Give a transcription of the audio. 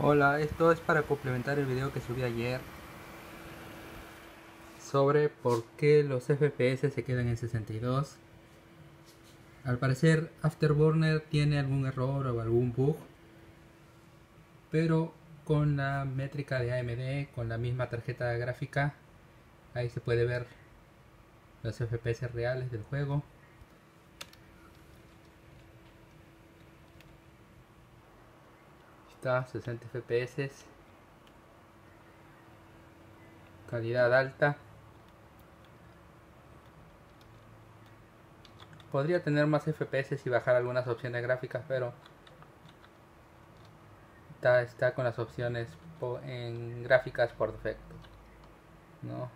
Hola, esto es para complementar el video que subí ayer sobre por qué los FPS se quedan en 62. Al parecer Afterburner tiene algún error o algún bug, pero con la métrica de AMD, con la misma tarjeta gráfica, ahí se puede ver los FPS reales del juego. Está 60 FPS. Calidad alta. Podría tener más FPS y bajar algunas opciones gráficas, pero está, está con las opciones en gráficas por defecto. ¿no?